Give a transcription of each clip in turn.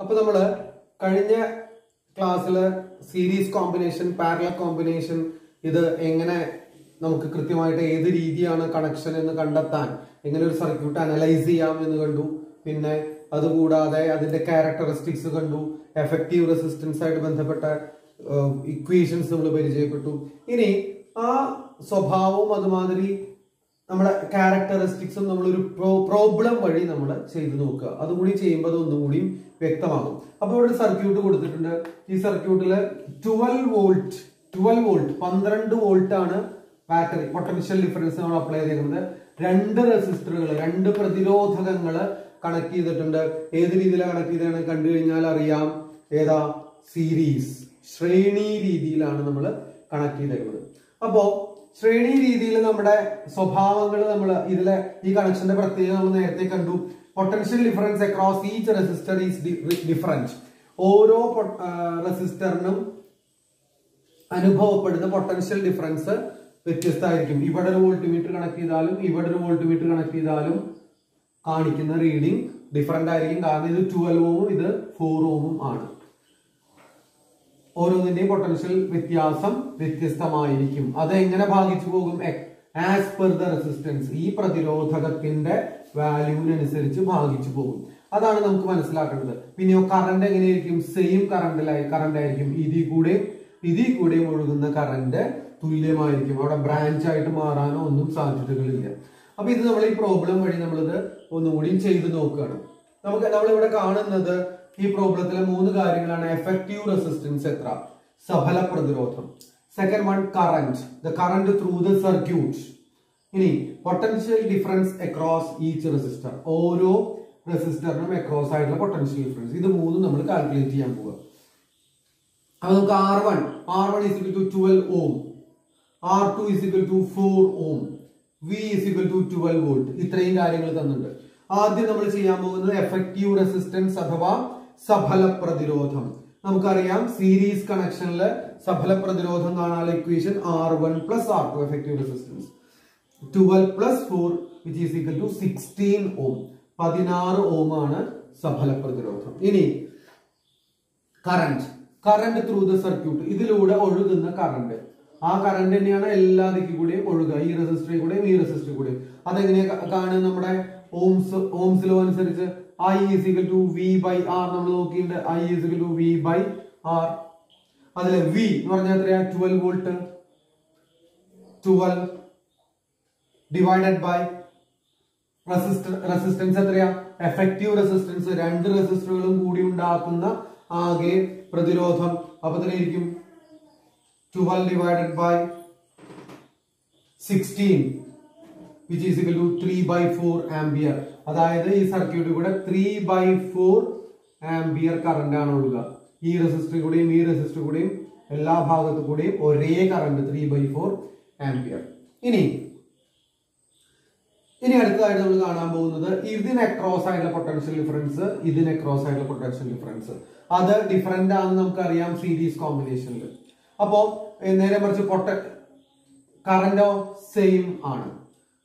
അപ്പൊ നമ്മൾ കഴിഞ്ഞ ക്ലാസ്സിൽ സീരീസ് കോമ്പിനേഷൻ പാരലൽ കോമ്പിനേഷൻ ഇത് എങ്ങനെ നമുക്ക് കൃത്യമായിട്ട് ഏത് രീതിയാണ് കണക്ഷൻ എന്ന് കണ്ടെത്താൻ എങ്ങനെ ഒരു സർക്യൂട്ട് അനലൈസ് ചെയ്യാം എന്ന് കണ്ടു. പിന്നെ അതുകൂടാതെ അതിന്റെ ക്യാരക്ടറിസ്റ്റിക്സ് കണ്ടു. എഫക്റ്റീവ് റെസിസ്റ്റൻസ് ആയിട്ട് ബന്ധപ്പെട്ട ഇക്വേഷൻസ് നമ്മൾ പരിചയപ്പെട്ടു. ഇനി ആ സ്വഭാവവും അതുമാതിരി നമ്മുടെ ക്യാരക്ടറിസ്റ്റിക്സും നമ്മളൊരു പ്രോബ്ലം വഴി നമ്മൾ ചെയ്തു നോക്കുക. അതുകൂടി ചെയ്യുമ്പോൾ അത് ഒന്നും കൂടി വ്യക്തമാകും. അപ്പൊ ഇവിടെ സർക്യൂട്ട് കൊടുത്തിട്ടുണ്ട്. ഈ സർക്യൂട്ടിൽ ട്വൽവ് വോൾട്ട് ട്വൽവ് വോൾട്ട് പന്ത്രണ്ട് വോൾട്ട് ആണ് ബാറ്ററി പൊട്ടൻഷ്യൽ ഡിഫറൻസ് നമ്മൾ അപ്ലൈ ചെയ്തിരിക്കുന്നത്. രണ്ട് റെസിസ്റ്ററുകൾ രണ്ട് പ്രതിരോധകങ്ങൾ കണക്ട് ചെയ്തിട്ടുണ്ട്. ഏത് രീതിയിലാണ് കണക്ട് ചെയ്തതാണ് കണ്ടു കഴിഞ്ഞാൽ അറിയാം. ഏതാ? സീരീസ് ശ്രേണി രീതിയിലാണ് നമ്മൾ കണക്ട് ചെയ്തേക്കുന്നത് അപ്പോ ശ്രേണി രീതിയിൽ നമ്മുടെ സ്വഭാവങ്ങൾ നമ്മൾ ഇതിലെ ഈ കണക്ഷന്റെ പ്രത്യേകത നമ്മൾ നേരത്തെ കണ്ടു. Potential difference across each resistor is different ഓരോ റെസിസ്റ്ററിനും അനുഭവപ്പെടുന്ന പൊട്ടൻഷ്യൽ ഡിഫറൻസ് വ്യത്യസ്തമായിരിക്കും. ഇവിടെ ഒരു വോൾട്ട് മീറ്റർ കണക്ട് ചെയ്താലും ഇവിടെ ഒരു വോൾട്ട് മീറ്റർ കണക്ട് ചെയ്താലും കാണിക്കുന്ന റീഡിംഗ് ഡിഫറെന്റ് ആയിരിക്കും. കാരണം ഇത് ട്വൽവ് ഓമും ഇത് ഫോർ ഓമും ആണ്. ഓരോന്നിന്റെയും പൊട്ടൻഷ്യൽ വ്യത്യാസം വ്യത്യസ്തമായിരിക്കും. അത് എങ്ങനെ ഭാഗിച്ചു പോകും? ആസ് പെർ ദ റെസിസ്റ്റൻസ് ഈ പ്രതിരോധകത്തിന്റെ വാല്യൂവിനനുസരിച്ച് ഭാഗിച്ചു പോകും. അതാണ് നമുക്ക് മനസ്സിലാക്കേണ്ടത്. പിന്നെയോ കറണ്ട് എങ്ങനെയായിരിക്കും? സെയിം കറണ്ടിലായി കറണ്ട് ആയിരിക്കും. ഇതിൽ കൂടെ ഇതിൽ കൂടെ ഒഴുകുന്ന കറണ്ട് തുല്യമായിരിക്കും. അവിടെ ബ്രാഞ്ച് ആയിട്ട് മാറാനോ ഒന്നും സാധ്യതകളില്ല. അപ്പൊ ഇത് നമ്മൾ ഈ പ്രോബ്ലം വഴി നമ്മളിത് ഒന്നുകൂടി ചെയ്തു നോക്കുകയാണ്. നമുക്ക് നമ്മളിവിടെ കാണുന്നത് ഈ പ്രോബ്ലത്തിലെ മൂന്ന് കാര്യങ്ങളാണ് എഫക്റ്റീവ് റെസിസ്റ്റൻസ് എത്ര? സഫല പ്രതിരോധം. Second one current the current through the circuit ഇനി potential difference across each resistor ഓരോ റെസിസ്റ്ററിനും അക്രോസ് ആയിട്ടുള്ള പൊട്ടൻഷ്യൽ ഡിഫറൻസ് ഇത് മൂന്നും നമ്മൾ കാൽക്കുലേറ്റ് ചെയ്യാൻ പോവുക അപ്പൊ നമുക്ക് R one R one is equal to twelve ohm R two is equal to four ohm V is equal to twelve volt ഇത്രയും കാര്യങ്ങൾ തന്നിട്ടുണ്ട്. ആദ്യം നമ്മൾ ചെയ്യാൻ പോകുന്നത് എഫക്റ്റീവ് റെസിസ്റ്റൻസ് അഥവാ സഫല പ്രതിരോധം നമുക്കറിയാം സീരീസ് കണക്ഷനിൽ സഫല പ്രതിരോധം കാണാനുള്ള equation R one plus R two effective resistance twelve plus four which is equal to sixteen ohm പതിനാറ് ഓം ആണ് സഫല പ്രതിരോധം ഇനി current current through the circuit ഇതിലൂടെ ഒഴുകുന്ന കറണ്ട് ആ കറണ്ട് തന്നെയാണ് എല്ലാ ദിക്കിൽ കൂടെയും ഒഴുകുക. ഈ റെസിസ്റ്ററിൽ കൂടെയും ഈ റെസിസ്റ്ററിൽ കൂടെയും. അതെങ്ങനെയാ കാണുക നമ്മുടെ ഓംസ് ഓംസ് ലോ അനുസരിച്ച് I to V by R നമ്മൾ നോക്കിയിട്ടുണ്ട്. I to V by R അതിൽ വി എന്ന് പറഞ്ഞാൽ എത്രയാ? Twelve volt twelve divided by resistance എത്രയാ? എഫക്റ്റീവ് റെസിസ്റ്റൻസ് രണ്ട് റെസിസ്റ്ററുകളും കൂടി ഉണ്ടാക്കുന്ന ആകെ പ്രതിരോധം. അപ്പൊ എത്രയായിരിക്കും twelve divided by sixteen which is equal to three by four ampere അതായത് ഈ സർക്യൂട്ടിൽ കൂടെ three by four ampere current ആണ് ഒഴുകുക ഈ റെസിസ്റ്റർ കൂടെയും ഈ റെസിസ്റ്റർ കൂടെയും എല്ലാ ഭാഗത്തു കൂടെയും ഒരേ current three by four ampere ഇനി ഇനി അടുത്തതായിട്ട് നമ്മൾ കാണാൻ പോകുന്നത് ഇതിന് അക്രോസ് ആയിട്ടുള്ള പൊട്ടൻഷ്യൽ ഡിഫറൻസ് ഇതിന് അക്രോസ് ആയിട്ടുള്ള പൊട്ടൻഷ്യൽ ഡിഫറൻസ് അത് ഡിഫറെന്റ് ആണെന്ന് നമുക്കറിയാം സീരീസ് കോമ്പിനേഷനിൽ അപ്പോ നേരെ മറിച്ച് പൊട്ട കറന്റോ സെയിം ആണ്.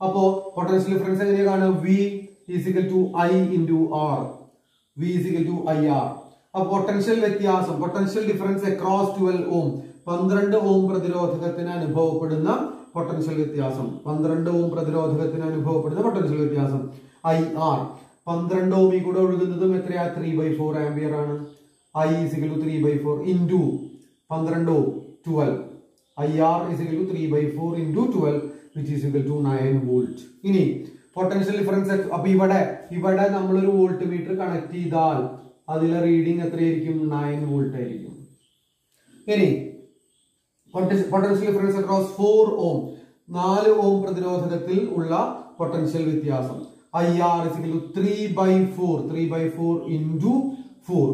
അപ്പോ പൊട്ടൻഷ്യൽ ഡിഫറൻസ് എങ്ങനെയാണ്? V is equal to I into R V is equal to I R അപ്പൊ പൊട്ടൻഷ്യൽ വ്യത്യാസം potential difference across twelve ohm പന്ത്രണ്ട് ഓം പ്രതിരോധകത്തിന് അനുഭവപ്പെടുന്ന പൊട്ടൻഷ്യൽ വ്യത്യാസം. പന്ത്രണ്ട് ഓം പ്രതിരോധകത്തിന് അനുഭവപ്പെടുന്ന പൊട്ടൻഷ്യൽ വ്യത്യാസം. ഐ ആർ പന്ത്രണ്ട് ഓമിൽ കൂടെ ഒഴുകുന്നതും എത്രയാ? ത്രീ ബൈ ഫോർ ആംബിയർ ആണ്. I is equal to three by four into പന്ത്രണ്ട് ohm twelve I R is equal to three by four into twelve which is equal to nine volt ഇനി potential difference അപ്പൊ ഇവിടെ ഇവിടെ നമ്മളൊരു volt meter connect ചെയ്താൽ അതിലെ reading എത്രയായിരിക്കും? Nine volt ആയിരിക്കും. ഇനി potential difference across four ohm നാല് ഓം പ്രതിരോധകത്തിൽ ഉള്ള പൊട്ടൻഷ്യൽ വ്യത്യാസം. I R to three by four three by four into four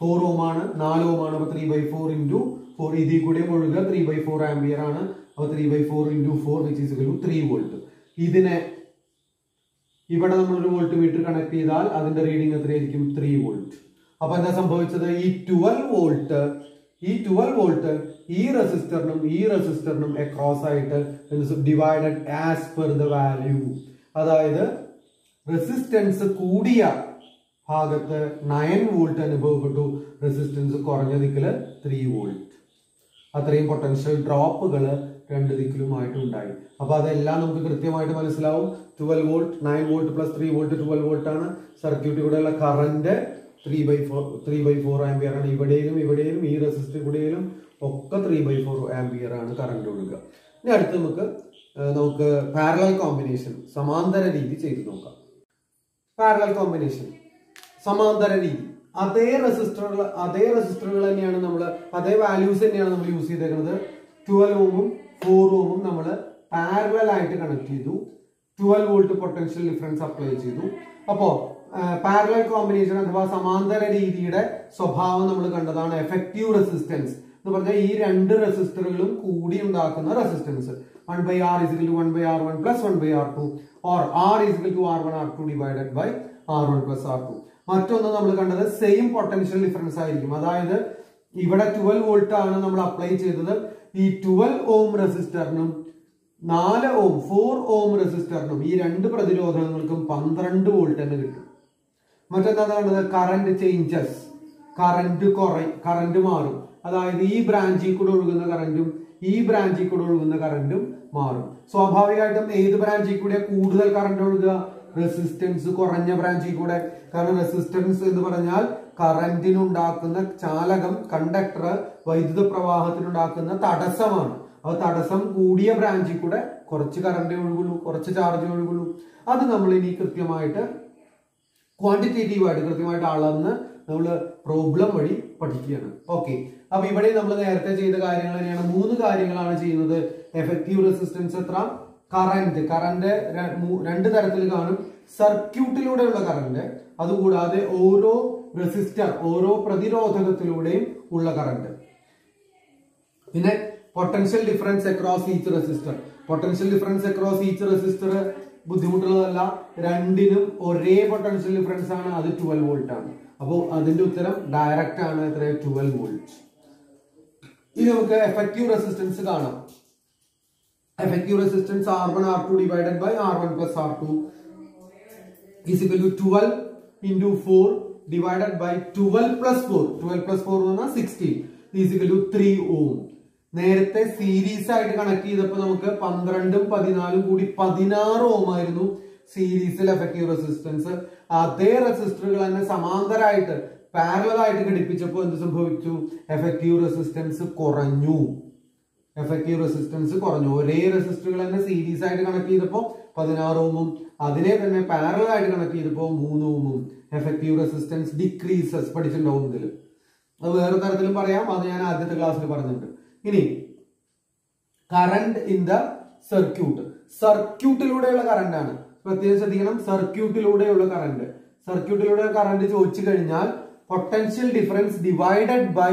four ohm ആണ് നാല് ഓം ആണ് അപ്പൊ three by four into four ഇതിൽ കൂടെ ഒഴുകുക. ത്രീ ബൈ ഫോർ ആംബിയർ ആണ്. അപ്പോൾ three by four into four which is two three volt ഇതിനെ ഇവിടെ നമ്മൾ ഒരു വോൾട്ട് മീറ്റർ കണക്ട് ചെയ്താൽ അതിന്റെ റീഡിംഗ് എത്രയായിരിക്കും? ത്രീ വോൾട്ട് അപ്പൊ എന്താ സംഭവിച്ചത്? ഈ ട്വൽവ് വോൾട്ട് ഈ ട്വൽവ് വോൾട്ട് ഈ റെസിസ്റ്ററിനും ഈ റെസിസ്റ്ററിനും അക്രോസ് ആയിട്ട് divided as per the value അതായത് റെസിസ്റ്റൻസ് കൂടിയ ഭാഗത്ത് നയൻ വോൾട്ട് അനുഭവപ്പെട്ടു റെസിസ്റ്റൻസ് കുറഞ്ഞ ദിക്കിൽ ത്രീ വോൾട്ട് അത്രയും പൊട്ടൻഷ്യൽ ഡ്രോപ്പുകൾ രണ്ട് ദിക്കിലുമായിട്ട് ഉണ്ടായി. അപ്പൊ അതെല്ലാം നമുക്ക് കൃത്യമായിട്ട് മനസ്സിലാവും. Twelve volt nine volt plus three volt twelve volt ആണ്. സർക്യൂട്ടിൽ കൂടെയുള്ള current three by four three by four ampere ആണ്. ഇവിടെയും ഇവിടെയും ഈ റെസിസ്റ്റർ കൂടെയും ഒക്കെ ത്രീ ബൈ ഫോർ ആംബിയർ ആണ് കറണ്ട് ഒഴുകുക. ഇനി അടുത്ത് നമുക്ക് നമുക്ക് പാരലൽ കോമ്പിനേഷൻ സമാന്തര രീതി ചെയ്ത് നോക്കാം. പാരലൽ കോമ്പിനേഷൻ സമാന്തര രീതി അതേ റെസിസ്റ്ററുകൾ അതേ റെസിസ്റ്ററുകൾ തന്നെയാണ് നമ്മൾ അതേ വാല്യൂസ് തന്നെയാണ് നമ്മൾ യൂസ് ചെയ്തേക്കുന്നത്. ട്വൽവ് ഓമും ഫോർ ഓമും നമ്മൾ പാരലൽ ആയിട്ട് കണക്ട് ചെയ്തു. Twelve volt potential difference apply ചെയ്തു. അപ്പോ പാരലൽ കോമ്പിനേഷൻ അഥവാ സമാന്തര രീതിയുടെ സ്വഭാവം നമ്മൾ കണ്ടതാണ് എഫക്റ്റീവ് റെസിസ്റ്റൻസ് എന്ന് പറഞ്ഞാൽ ഈ രണ്ട് റെസിസ്റ്ററുകളും കൂടി ഉണ്ടാക്കുന്ന resistance one by R is equal to one by R one plus one by R two or R is equal to R one R two divided by R one plus R two മറ്റൊന്ന് നമ്മൾ കണ്ടത് same potential difference ആയിരിക്കും. അതായത് ഇവിടെ twelve volt ആണ് നമ്മൾ apply ചെയ്തത്. ഈ ട്വൽവ് ഓം റെസിസ്റ്ററിനും നാല് ഓം ഫോർ ഓം റെസിസ്റ്ററിനും ഈ രണ്ട് പ്രതിരോധങ്ങൾക്കും പന്ത്രണ്ട് വോൾട്ട് തന്നെ കിട്ടും. മറ്റെന്താ കണ്ടത് കറന്റ് ചേഞ്ചസ് കറന്റ് കുറയും കറന്റ് മാറും. അതായത് ഈ ബ്രാഞ്ചിൽ കൂടെ ഒഴുകുന്ന കറന്റും ഈ ബ്രാഞ്ചിൽ കൂടെ ഒഴുകുന്ന കറന്റും മാറും. സ്വാഭാവികമായിട്ടും ഏത് ബ്രാഞ്ചിൽ കൂടെ കൂടുതൽ കറന്റ് ഒഴുകുക? റെസിസ്റ്റൻസ് കുറഞ്ഞ ബ്രാഞ്ചിൽ കൂടെ. കാരണം റെസിസ്റ്റൻസ് എന്ന് പറഞ്ഞാൽ കറന്റിനുണ്ടാക്കുന്ന ചാലകം കണ്ടക്ടർ വൈദ്യുത പ്രവാഹത്തിനുണ്ടാക്കുന്ന തടസ്സമാണ്. അപ്പൊ തടസ്സം കൂടിയ ബ്രാഞ്ചിൽ കൂടെ കുറച്ച് കറണ്ട് ഒഴുകുള്ളൂ കുറച്ച് ചാർജ് ഒഴുകുള്ളൂ അത് നമ്മൾ ഇനി കൃത്യമായിട്ട് ക്വാണ്ടിറ്റേറ്റീവായിട്ട് കൃത്യമായിട്ട് അളന്ന് നമ്മൾ പ്രോബ്ലം വഴി പഠിക്കുകയാണ്. ഓക്കെ അപ്പൊ ഇവിടെ നമ്മൾ നേരത്തെ ചെയ്ത കാര്യങ്ങൾ തന്നെയാണ്. മൂന്ന് കാര്യങ്ങളാണ് ചെയ്യുന്നത്. എഫക്റ്റീവ് റെസിസ്റ്റൻസ് എത്ര? കറന്റ് കറന്റ് രണ്ട് തരത്തിൽ കാണും. സർക്യൂട്ടിലൂടെയുള്ള കറന്റ് അതുകൂടാതെ ഓരോ റെസിസ്റ്റർ ഓരോ പ്രതിരോധകത്തിലൂടെയും ഉള്ള കറന്റ്. പിന്നെ potential difference across each resistor potential difference across each resistor ബുദ്ധിമുട്ടുള്ളതല്ല രണ്ടിനും ഒരേ പൊട്ടൻഷ്യൽ ഡിഫറൻസ് ആണ് അത് ട്വൽവ് വോൾട്ട് ആണ്. അപ്പോൾ അതിന്റെ ഉത്തരം ഡയറക്റ്റ് ആണ് എത്ര ട്വൽവ് വോൾട്ട് ഇനി നമുക്ക് എഫക്റ്റീവ് റെസിസ്റ്റൻസ് കാണാം. R two divided by R one plus R two is equal to 12 into 4 divided by 12 plus 4 12 plus 4 എന്ന് പറഞ്ഞാൽ 16 is equal to 3 ohm. നേരത്തെ സീരീസ് ആയിട്ട് കണക്ട് ചെയ്തപ്പോൾ നമുക്ക് പന്ത്രണ്ടും പതിനാലും കൂടി പതിനാറ് ഓം ആയിരുന്നു സീരീസിൽ എഫക്റ്റീവ് റെസിസ്റ്റൻസ് അതേ റെസിസ്റ്ററുകൾ തന്നെ സമാന്തരമായിട്ട് പാരലായിട്ട് ഘടിപ്പിച്ചപ്പോൾ എന്ത് സംഭവിച്ചു? എഫക്റ്റീവ് റെസിസ്റ്റൻസ് കുറഞ്ഞു. എഫക്റ്റീവ് റെസിസ്റ്റൻസ് കുറഞ്ഞു. ഒരേ റെസിസ്റ്ററുകൾ തന്നെ സീരീസ് ആയിട്ട് കണക്ട് ചെയ്തപ്പോൾ പതിനാറ് ഓമും. അതിനെ തന്നെ പാരലൽ ആയിട്ട് കണക്ട് ചെയ്തപ്പോൾ മൂന്ന് ഓമും. എഫക്റ്റീവ് റെസിസ്റ്റൻസ് ഡിക്രീസസ് പഠിച്ചിട്ടുണ്ടാവും ഇതിൽ അത് വേറെ തരത്തിലും പറയാം. അത് ഞാൻ ആദ്യത്തെ ക്ലാസ്സിൽ പറഞ്ഞിട്ടുണ്ട്. ഇനി കറണ്ട് ഇൻ ദ സർക്യൂട്ട് സർക്യൂട്ടിലൂടെയുള്ള കറണ്ട് ആണ്. പ്രത്യേകം ശ്രദ്ധിക്കണം. സർക്യൂട്ടിലൂടെയുള്ള കറണ്ട് സർക്യൂട്ടിലൂടെ കറണ്ട് ചോദിച്ചു കഴിഞ്ഞാൽ potential difference divided by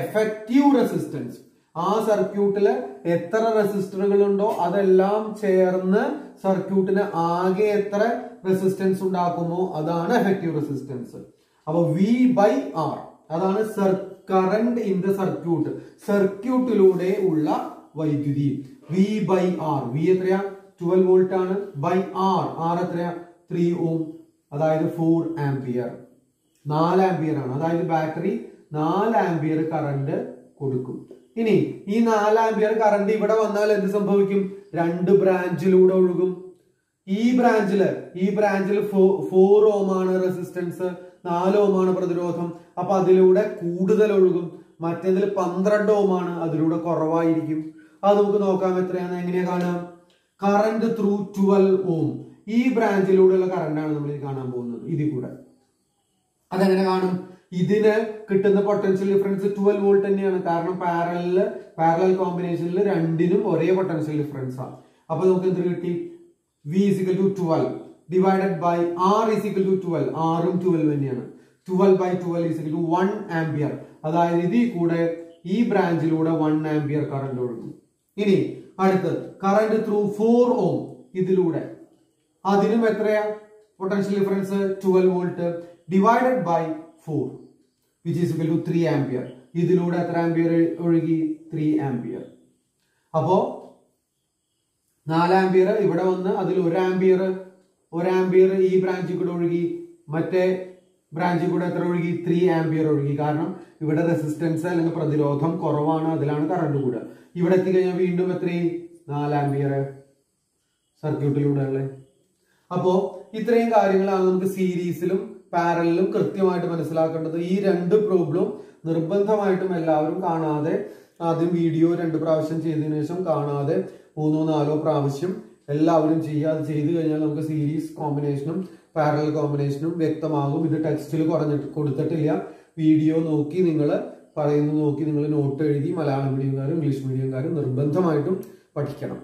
effective resistance ആ സർക്യൂട്ടിൽ എത്ര റെസിസ്റ്ററുകൾ ഉണ്ടോ അതെല്ലാം ചേർന്ന് സർക്യൂട്ടിന് ആകെ എത്ര റെസിസ്റ്റൻസ് ഉണ്ടാക്കുമോ അതാണ് എഫക്റ്റീവ് റെസിസ്റ്റൻസ് അപ്പൊ വി ബൈ ആർ അതാണ് കറണ്ട് ഇൻ ദ സർക്യൂട്ട് സർക്യൂട്ടിലൂടെ ഉള്ള വൈദ്യുതി. വി ബൈ ആർ വി എത്രയാ? ട്വൽവ് വോൾട്ട് ആണ്. ബൈ ആർ ആർ എത്രയാ? ത്രീ ഓം അതായത് ഫോർ ആംപിയർ നാല് ആംപിയർ ആണ്. അതായത് ബാറ്ററി നാല് ആംപിയർ കറണ്ട് കൊടുക്കും. ഇനി ഈ നാല് ആംപിയർ കറണ്ട് ഇവിടെ വന്നാൽ എന്ത് സംഭവിക്കും? രണ്ട് ബ്രാഞ്ചിലൂടെ ഒഴുകും. ഈ ബ്രാഞ്ചിൽ ഈ ബ്രാഞ്ചിൽ ഫോർ ഓം ആണ് റെസിസ്റ്റൻസ് നാല് ഓമാണ് പ്രതിരോധം. അപ്പൊ അതിലൂടെ കൂടുതൽ ഒഴുകും. മറ്റേതിൽ പന്ത്രണ്ട് ഓമാണ് അതിലൂടെ കുറവായിരിക്കും. അത് നമുക്ക് നോക്കാം എത്രയാണ് എങ്ങനെയാ കാണാം കറണ്ട് ത്രൂ ട്വൽവ് ഓം ഈ ബ്രാഞ്ചിലൂടെയുള്ള കറണ്ടാണ് നമ്മൾ കാണാൻ പോകുന്നത്. ഇതിൽ കൂടെ. അതെങ്ങനെ കാണും? ഇതിന് കിട്ടുന്ന പൊട്ടൻഷ്യൽ ഡിഫറൻസ് ട്വൽവ് വോൾട്ട് തന്നെയാണ്. കാരണം പാരലിൽ പാരലൽ കോമ്പിനേഷനിൽ രണ്ടിനും ഒരേ പൊട്ടൻഷ്യൽ ഡിഫറൻസ് ആണ് അപ്പൊ നമുക്ക് എന്ത് കിട്ടി? V is equal to twelve divided by R is equal to twelve ആറും ട്വൽവ് തന്നെയാണ്. Twelve by twelve is equal to one ampere അതായത് ഇതിൽ കൂടെ ഈ ബ്രാഞ്ചിലൂടെ വൺ ആംബിയർ കറണ്ട് ഒഴുകും. ഇനി അടുത്ത് കറണ്ട് ത്രൂ ഫോർ ഓം ഇതിലൂടെ. അതിനും എത്രയാ? Potential difference twelve volt divided by four which is equal to three ampere ഇതിലൂടെ എത്ര ആംപിയർ ഒഴുകി? ത്രീ ആംപിയർ അപ്പോ നാല് ആംപിയർ ഇവിടെ വന്ന് അതിൽ ഒരു ആംപിയർ ഒരു ആംപിയർ ഈ ബ്രാഞ്ചിൽ കൂടെ ഒഴുകി. മറ്റേ ബ്രാഞ്ചിൽ കൂടെ എത്ര ഒഴുകി? ത്രീ ആംപിയർ ഒഴുകി. കാരണം ഇവിടെ റെസിസ്റ്റൻസ് അല്ലെങ്കിൽ പ്രതിരോധം കുറവാണ് അതിലാണ് കറണ്ട് കൂടുക. ഇവിടെ എത്തിക്കഴിഞ്ഞാൽ വീണ്ടും എത്രയും നാല് ആംപിയർ സർക്യൂട്ടിലൂടെ ഉള്ളത് അപ്പോ ഇത്രയും കാര്യങ്ങളാണ് നമുക്ക് സീരീസിലും പാരലിലും കൃത്യമായിട്ട് മനസ്സിലാക്കേണ്ടത് ഈ രണ്ട് പ്രോബ്ലം നിർബന്ധമായിട്ടും എല്ലാവരും കാണാതെ ആദ്യം വീഡിയോ രണ്ട് പ്രാവശ്യം ചെയ്തതിനു ശേഷം കാണാതെ മൂന്നോ നാലോ പ്രാവശ്യം എല്ലാവരും ചെയ്യുക. അത് ചെയ്തു കഴിഞ്ഞാൽ നമുക്ക് സീരീസ് കോമ്പിനേഷനും പാരലൽ കോമ്പിനേഷനും വ്യക്തമാകും. ഇത് ടെക്സ്റ്റിൽ കുറഞ്ഞിട്ട് കൊടുത്തിട്ടില്ല. വീഡിയോ നോക്കി നിങ്ങൾ പറയുന്നത് നോക്കി നിങ്ങൾ നോട്ട് എഴുതി മലയാളം മീഡിയംകാരും ഇംഗ്ലീഷ് മീഡിയംകാരും നിർബന്ധമായിട്ടും പഠിക്കണം.